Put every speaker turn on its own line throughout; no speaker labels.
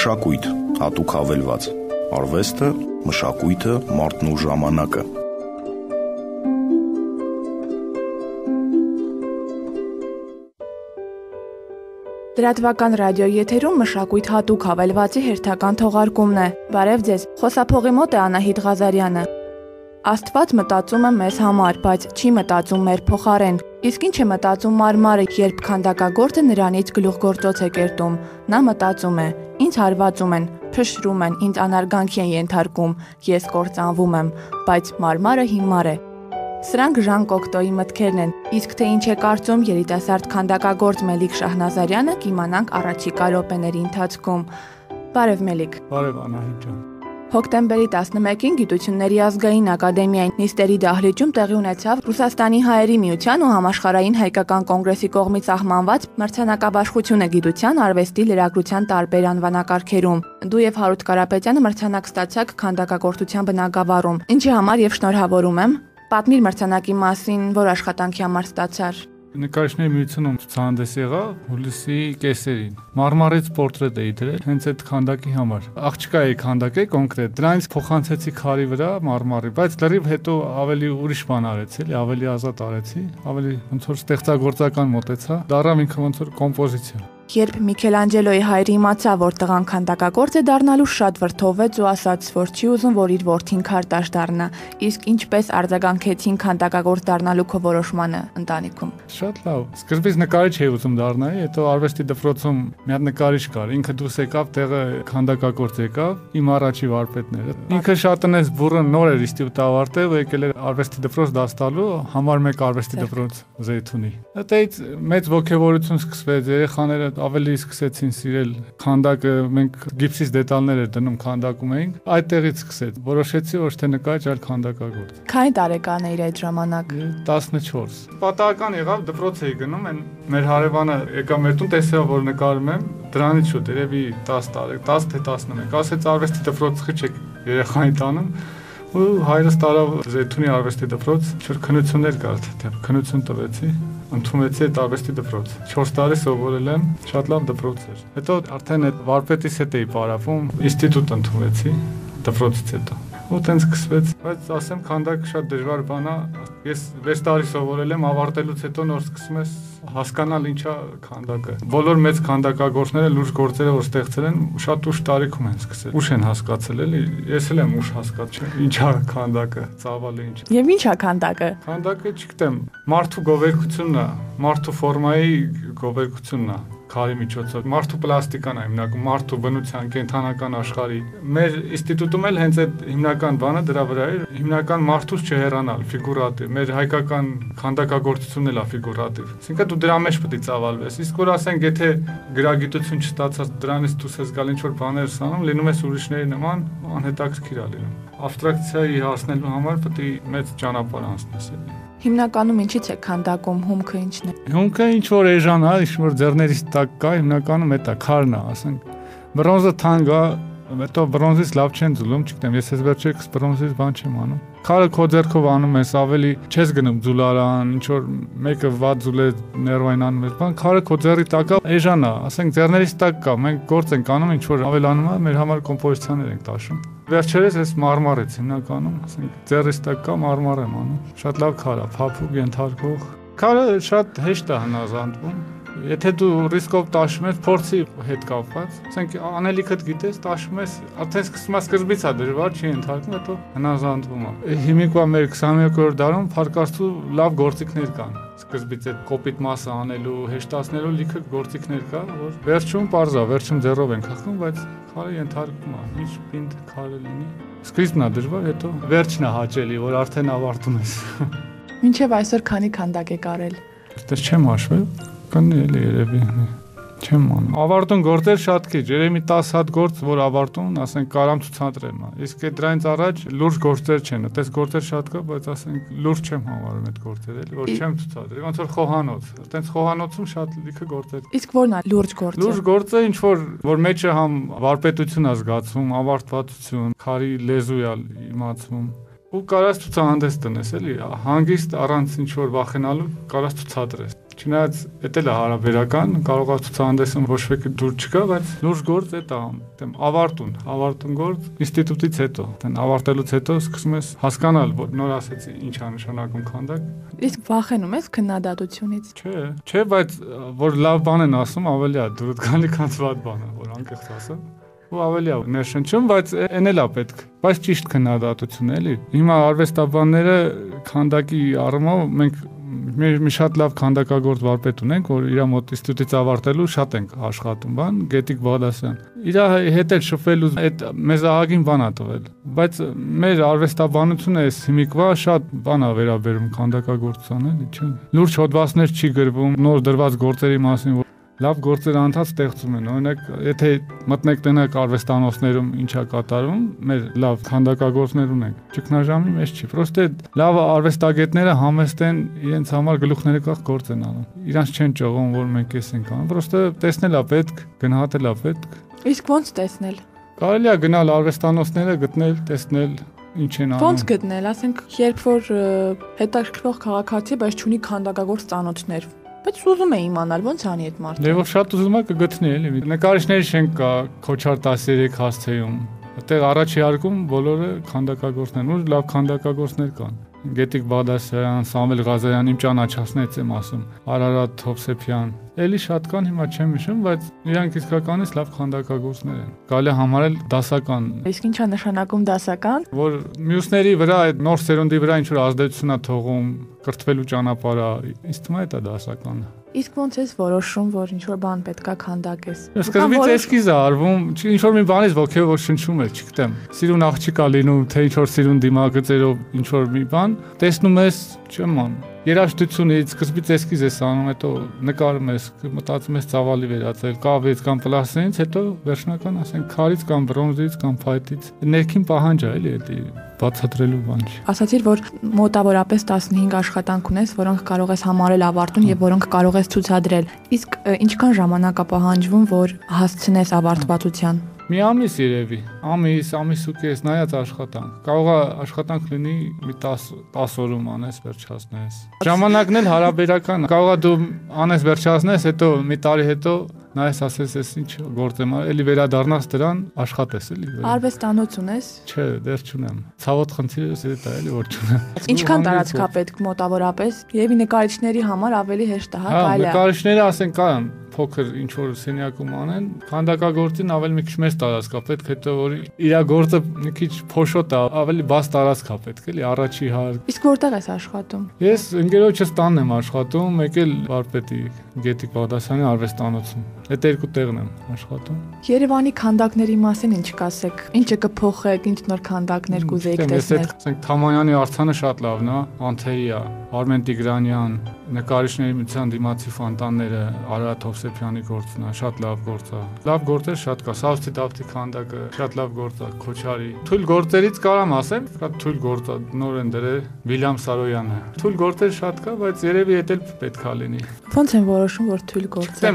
Մշակույթ հատուկ հավելված։ Արվեստը, մշակույթը, մարդն ու ժամանակը։
Դրատվական ռադիոյի եթերում մշակույթ հատուկ հավելվածի հերթական թողարկումն է։ Բարև ձեզ։ Խոսափողի մոտ է Անահիտ Ղազարյանը։ Աստված մտածում է մեզ համար, բայց չի մտածում մեր փոխարեն։ Իսկ ինչ է մտածում մարմարը, երբ քանդակագործը նրանից գլուխգործոց է կերտում։ Նա մտածում է. Ինձ հարվածում են, փշրում են, ինձ անարգանքի են ենթարկում, ես կործանվում եմ, բայց մարմարը հիմար է։ Սրանք Ժան Կոկտոյի մտքերն են։ Իսկ թե ինչ է կարծում երիտասարդ քանդակագործ Մելիք Շահնազարյանը, կիմանանք առաջիկա րոպեների ընթացքում։ Բարև Մելիք։
Բարև Անահիտ ջան։
Հոկտեմբերի 11-ին Գիտությունների ազգային ակադեմիայի նիստերի դահլիճում տեղի ունեցավ Ռուսաստանի հայերի միության ու համաշխարհային հայկական կոնգրեսի կողմից սահմանված մրցանակաբաշխությունը գիտության, արվեստի, լրագրության տարբեր անվանակարգերում։ Դու եւ Հարութ Կարապետյանը մրցանակ ստացաք քանդակագործության բնագավառում։ Ինչի համար եւ շնորհավորում եմ։ Պատմիր մրցանակի մասին, որ աշխատանքի համար ստացար։
Նկարիչների միությունում ցուցահանդես եղա հուլիսի կեսերին։ Մարմարից պորտրետ էի դրել հենց այդ քանդակի համար։ Աղջկա էի քանդակել կոնկրետ։ Դրանից փոխանցեցի քարի վրա մարմարի, բայց լրիվ հետո ավելի ուրիշ բան արեցի, էլի ավելի ազատ արեցի, ավելի ոնց որ ստեղծագործական մոտեցա։ Դառավ ինքը ոնց որ կոմպոզիցիա։
Երբ Միքելանջելոյի հայրը իմացավ, որ տղան քանդակագործ է դառնալու, շատ վրթովեց ու ասաց, որ չի ուզում, որ իր որդին քարտաշ դառնա։ Իսկ ինչպես արձագանքեցին քանդակագործ դառնալու քո որոշմանը ընտանիքում։
Շատ լավ։ Սկզբից նկարիչ էի ուզում դառնալ, հետո արվեստի դպրոցում մի հատ նկարիչ կար, ինքը դուրս եկավ, տեղը քանդակագործ եկավ, իմ առաջի վարպետները։ Ինքը շատ տնես բուրը նոր էր ինստիտուտ ավարտել ու եկել էր արվեստի դպրոց դաս տալու, համար 1 արվեստի դպրոց Զեյթունի։ Այդից մեծ ողջավորություն սկսվեց երեխաները ավելի սկսեցին սիրել քանդակը, մենք գիպսից դետալներ էր դնում քանդակում էինք, այդտեղից սկսեց։ Որոշեցի ոչ թե նկարիչ, այլ քանդակագործ։
Քանի տարեկան էիր այդ ժամանակ։
14։ Պատահական եղավ դպրոց էի գնում, այն մեր հարևանը եկա մեր տուն, տեսավ որ նկարում եմ, դրանից շուտ երևի 10 տարի, 10 թե 11։ Ասեց արվեստի դպրոց խիչեք երեխային տանում ու հայրս տարավ Զեյթունի արվեստի դպրոց, չոր քնություններ կար, թե քնություն տվեցի ընդունվեցի այդ արվեստի դպրոց։ 4 տարի սովորել եմ, շատ լավ դպրոց էր։ Հետո արդեն այդ վարպետից հետ էի պարապում, ինստիտուտ ընդունվեցի դպրոցից հետո ու տենց սկսվեց, բայց ասեմ քանդակը շատ դժվար բան է։ Ես 6 տարի սովորել եմ, ավարտելուց հետո նոր սկսում ես հասկանալ ինչա քանդակը։ Բոլոր մեծ քանդակագործները լուրջ գործերը որ ստեղծել են, շատ ուշ տարիքում են սկսել։ Ուշ են հասկացել էլի։ Ես էլ եմ ուշ հասկացել, ինչա քանդակը, ծավալը ինչ։
Եվ ինչա քանդակը։
Քանդակը չգիտեմ, մարդու գովերքությունն է, մարդու ֆորմայի գովերքությունն է քարի միջոցով մարդու պլաստիկան է հիմնականում մարդու բնության կենթանական աշխարհի մեր ինստիտուտում էլ հենց այդ հիմնական բանը դրա վրա էր հիմնական մարդուց չհեռանալ ֆիգուրատիվ մեր հայկական քանդակագործությունն էլ է ֆիգուրատիվ այսինքն դու դրա մեջ պետք է ծավալվես իսկ որ ասենք եթե գրագիտություն չստացած դրանից դուրս ես գալ ինչ որ բաներ սանում լինում ես ուրիշների նման անհետաքրքիր է լինում абստրակցիայի հասնելու համար պետք է մեծ ճանապարհ անցնես
Հիմնականում ինչից է քանդակում հումքը ինչն է։
Հումքը ինչ որ էժան է, ինչ որ ձեռներից տակ կա, հիմնականում էտա քարն է, ասենք։ Բրոնզը թանկ է, հետո բրոնզից լավ չեն ձուլում, չգիտեմ, ես ես վերջերս բրոնզից բան չեմ անում։ Քարը քո ձեռքով անում ես, ավելի չես գնում ձուլարան, ինչ որ մեկը վատ ձուլ է ներվային անում ես, բան քարը քո ձեռի տակ է, էժան է, ասենք ձեռներից տակ կա, մենք գործ ենք անում, ինչ որ ավելանում է, մեր համար կոմպոզիցիաներ ենք տաշում։ Վերջերս ես մարմարից հիմնականում, ասենք ձեռից տակ կա մարմար եմ անում։ Շատ լավ քար է, փափուկ ենթարկող։ Քարը շատ հեշտ է հնազանդվում Եթե դու ռիսկով տաշում ես փորձի հետ կապված, ասենք անելիքդ գիտես, տաշում ես, արդեն սկսում ես սկզբից է դժվար, չի ընթարկում, հետո հնազանդվում է։ Հիմիկվա մեր 21-րդ դարում փարկաստու լավ գործիքներ կան։ Սկզբից այդ կոպիտ մասը անելու, հեշտացնելու լիքը գործիքներ կա, որ վերջում parza, վերջում ձեռով են խախտում, բայց քարը ենթարկվում է, ինչ պինդ քարը լինի։ Սկիզբն է դժվար, հետո վերջն է հաճելի, որ արդեն ավարտում ես։
Մինչև այսօր քանի քանդակ եք արել։
Դες չեմ հաշվել, կնի էլի երևի չեմ անում։ Ավարտուն գործեր շատ քիչ, երեմի 10 հատ գործ, որ ավարտուն, ասենք կարամ ցուցադրեմ։ Իսկ այդ դրանից առաջ լուրջ գործեր չեն, այդպես գործեր շատ կա, բայց ասենք լուրջ չեմ համարում այդ գործերը, էլի որ չեմ ցուցադրի, ոնց որ խոհանոց։ Այդտենց խոհանոցում շատ լիքը գործեր։
Իսկ ո՞րն է լուրջ գործը։
Լուրջ գործը ինչ որ որ մեջը համ վարպետություն է զգացում, ավարտվածություն, քարի լեզու է իմացում ու կարաս ցուցահանդես տնես, էլի, հանգիստ առանց ինչ որ վախենալու կարաս ցուցադրես։ Չնայած դա էլ է հարաբերական, կարող է ցուցահանդեսում ոչ մեկը դուր չկա, բայց լուրջ գործ է դա, դեմ ավարտուն, ավարտուն գործ ինստիտուտից հետո, դեն ավարտելուց հետո սկսում ես հասկանալ, որ նոր ասեցի ինչ է նշանակում քանդակ։
Իսկ վախենում ես քննադատությունից։
Չէ, չէ, բայց որ լավ բան են ասում, ավելի է դուրս գալի քան վատ բանը, որ անկեղծ ասեմ ու ավելի է ներշնչում, բայց այն էլ է պետք։ Բայց ճիշտ քննադատություն էլի։ Հիմա արվեստաբանները քանդակի առումով մենք մեր մի շատ լավ քանդակագործ վարպետ ունենք, որ իր մոտ ինստիտուտից ավարտելու շատ ենք աշխատում, բան Գետիկ Բադասյան։ Իր հետ էլ շփվելու այդ մեզ ահագին բան ա տվել, բայց մեր արվեստաբանությունը էս հիմիկվա շատ բան ա վերաբերում քանդակագործության, էլի, չէ։ Լուրջ հոդվածներ չի գրվում նոր դրված գործերի մասին, որ լավ գործեր անդադ ստեղծում են։ Օրինակ, եթե մտնեք տնակ արվեստանոցներում ինչա կատարում, մեր լավ քանդակագործներ ունենք։ Ճգնաժամի մեջ չի։ Պրոստե լավ արվեստագետները համեստեն իրենց համար գլուխները կախ գործ են անում։ Իրանց չեն ճողում, որ մենք էս ենք անում։ Պրոստե տեսնել է պետք, գնահատել է պետք։
Իսկ ո՞նց տեսնել։
Կարելի է գնալ արվեստանոցները գտնել, տեսնել, ինչ են անում։
Ոնց գտնել, ասենք, երբ որ հետաքրքրող քաղաքացի, բայց չունի քանդակագործ ծանոթներ, Բայց ուզում է իմանալ ոնց անի այդ մարդը։
Դե որ շատ ուզում է կգտնի էլի։ Նկարիչների շենք կա Քոչար 13 հասցեում։ Այդտեղ առաջի հարկում բոլորը քանդակագործներ, ու լավ քանդակագործներ կան։ Գետիկ Բադասարյան, Սամվել Ղազարյան իմ ճանաչածներից եմ ասում, Արարատ Թովսեփյան, Էլի շատ կան, հիմա չեմ հիշում, բայց իրանք իսկականից լավ քանդակագործներ են։ Գալի համարել դասական։
Իսկ ի՞նչ է նշանակում դասական։
Որ մյուսների վրա այդ նոր սերունդի վրա ինչ որ ազդեցություն է թողում, կրթվելու ճանապարհը, ինձ թվում է դա դասական է։
Իսկ ո՞նց ես որոշում, որ ինչ որ բան պետքա քանդակես։
Սկզբից էսքիզ է արվում, ինչ որ մի բանից ոգևոր շնչում է, չգիտեմ։ Սիրուն աղջիկ է լինում, թե ինչ որ սիրուն դիմագծերով ինչ որ մի բան, տեսնում ես, չեմ անում երաժշտությունից սկզբից էսքիզ ես անում, հետո նկարում ես, մտածում ես ծավալի վերածել, կավից կամ պլաստինից, հետո վերջնական ասենք քարից կամ բրոնզից կամ փայտից։ Ներքին պահանջ է, էլի, էլի բացատրելու բան չի։
Ասացիր, որ մոտավորապես 15 աշխատանք ունես, որոնք կարող ես համարել ավարտուն եւ որոնք կարող ես ցուցադրել։ Իսկ ինչքան ժամանակ է պահանջվում, որ հասցնես ավարտվածության։
Մի ամիս երևի, ամիս, ամիս ու կես նայած աշխատանք։ Կարող է աշխատանք լինի մի 10 10 օրում անես վերջացնես։ Ժամանակն էլ հարաբերական։ Կարող է դու անես վերջացնես, հետո մի տարի հետո նայես ասես ես ինչ գործ եմ արել, էլի վերադառնաս դրան, աշխատես էլի։
Արվեստանոց ունես։
Չէ, դեռ չունեմ։ Ցավոտ խնդիրս է դա էլի որ չունեմ։
Ինչքան տարածքա պետք մոտավորապես։ Եվի նկարիչների համար ավելի հեշտ է, հա,
հա կարելի է։ Հա, նկարիչները ասեն կան, փոքր ինչ որ սենյակում անեն, քանդակագործին ավելի մի քիչ մեծ տարածք է պետք, հետո որ իր գործը մի քիչ փոշոտ է, ավելի բաց տարածք է պետք, էլի առաջի հարկ։
Իսկ որտեղ ես աշխատում։
Ես ընկերոջս տանն եմ աշխատում, եկել Վարպետի Գետիկ Բաղդասարյանի արվեստանոցում։ Այդ երկու տեղն եմ աշխատում։
Երևանի քանդակների մասին ինչ կասեք։ Ինչը կփոխեք, ինչ նոր քանդակներ կուզեիք տեսնել։
Ես ասենք Թամանյանի արցանը շատ լավն է, Անթերիա, Արմեն Տիգրանյան, նկարիչների միության դիմացի ֆոնտանները, Արարատ Հովսեփյանի գործն է, շատ լավ գործ է։ Լավ գործեր շատ կա, Սավսի Դավթի քանդակը, շատ լավ գործ է, Քոչարի։ Թույլ գործերից կարամ ասեմ, շատ թույլ գործ է, նոր են դրել Վիլյամ Սարոյանը։ Թույլ գործեր շատ կա, բայց երևի դա էլ պետքա լինի։
Ոնց են որոշում, որ թույլ գործ է։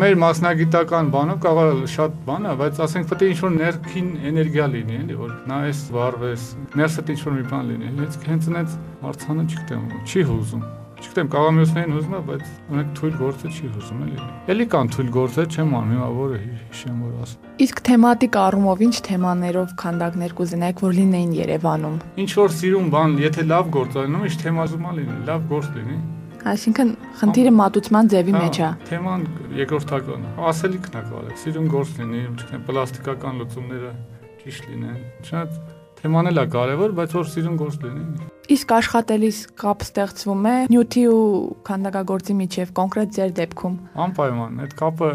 Մեր մասնագիտական բանով կարող է շատ բան է, բայց ասենք պետք է ինչ-որ ներքին էներգիա լինի, էլի, որ նայես, վառվես, ներսդ ինչ-որ մի բան լինի։ Հենց հենց այնց արցանը չգիտեմ, չի հուզում։ Չգիտեմ, կարող մյուսներին հուզում է, բայց ունեք թույլ գործը չի հուզում էլի։ Էլի կան թույլ գործեր, չեմ անում, հիմա որը հիշեմ որ ասեմ։
Իսկ թեմատիկ առումով ինչ թեմաներով քանդակներ կուզենայիք, որ լինեին Երևանում։
Ինչ որ սիրուն բան, եթե լավ գործ անում, ինչ թեմազումա լինի, լավ գործ լինի։
Այսինքն խնդիրը մատուցման ձևի մեջ է։
Թեման երկրորդական Ասելիքն է կարել։ Սիրուն գործ լինի, չգիտեմ, պլաստիկական լուծումները ճիշտ լինեն։ Շատ թեման էլ է կարևոր, բայց որ սիրուն գործ լինի։
Իսկ աշխատելիս կապ ստեղծվում է նյութի ու քանդակագործի միջև կոնկրետ ձեր դեպքում։
Անպայման, այդ կապը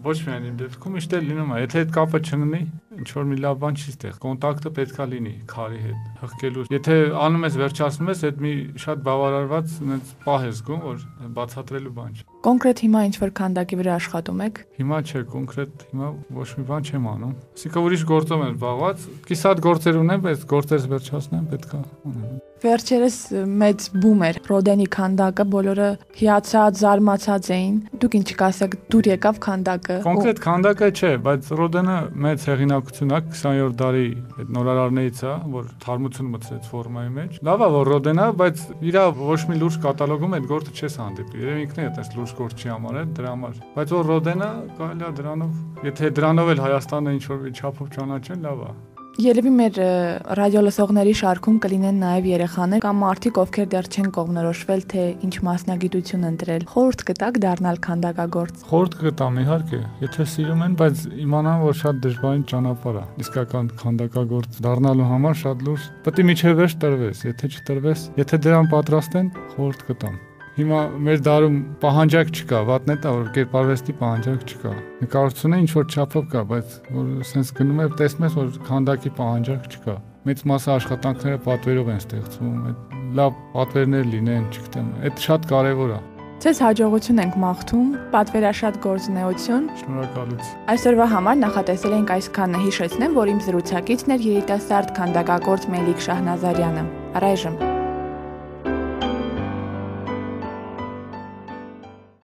ոչ միայն իմ դեպքում իշտ է լինում է, եթե այդ կապը չլինի, ինչ որ մի լավ բան չի ստեղ։ Կոնտակտը պետքա լինի քարի հետ, հղկելու։ Եթե անում ես վերջացնում ես, այդ մի շատ բավարարված այնց պահ ես զգում, որ բացատրելու բան չի։
Կոնկրետ հիմա ինչ որ քանդակի վրա աշխատում եք։
Հիմա չէ, կոնկրետ հիմա ոչ մի բան չեմ անում։ Իսկը ուրիշ գործով եմ զբաղված։ Կիսատ գործեր ունեմ, բայց գործերս վերջացնեմ պետքա ունեմ։
Վերջերս մեծ բում էր Ռոդենի քանդակը, բոլորը հիացած, զարմացած էին։ Դուք ինչ կասեք, դուր եկավ քանդակը։
Կոնկրետ քանդակը չէ, բայց Ռոդենը մեծ հեղինակություն է 20-րդ դարի այդ նորարարներից է, որ թարմություն մտցեց ֆորմայի մեջ։ Լավ է, որ Ռոդենա, բայց իրա ոչ մի լուրջ կատալոգում այդ գործը չես հանդիպի։ Երևի ինքն է այդպես լուրջ գործ չի համարել դրա համար։ Բայց որ Ռոդենա կարելի է դրանով, եթե դրանով էլ Հայաստանը ինչ որ չափով ճանաչեն, լավ է։
Երևի մեր ռադիո լսողների շարքում կլինեն նաև երեխաներ կամ մարդիկ, ովքեր դեռ չեն կողմնորոշվել, թե ինչ մասնագիտություն ընտրել։ Խորհուրդ կտակ դառնալ քանդակագործ։
Խորհուրդ կտամ իհարկե, եթե սիրում են, բայց իմանան, որ շատ դժվարին ճանապարհ է։ Իսկական քանդակագործ դառնալու համար շատ լուրջ պետք է միջև վերջ տրվես, եթե չտրվես, եթե դրան պատրաստ են, խորհուրդ կտամ։ Հիմա մեր դարում պահանջակ չկա, վատն է դա որ կերպարվեստի պահանջակ չկա։ Նկարությունը ինչ որ չափով կա, բայց որ սենց գնում է, տեսնում ես որ քանդակի պահանջակ չկա։ Մեծ մասը աշխատանքները պատվերով են ստեղծվում, այդ լավ պատվերներ լինեն, չգիտեմ, այդ շատ կարևոր է։
Ձեզ հաջողություն ենք մաղթում, պատվերաշատ գործունեություն։
Շնորհակալություն։
Այսօրվա համար նախատեսել ենք այսքանը հիշեցնեմ, որ իմ զրուցակիցն էր երիտասարդ քանդակագործ Մելիք Շահնազարյանը։ Առայժմ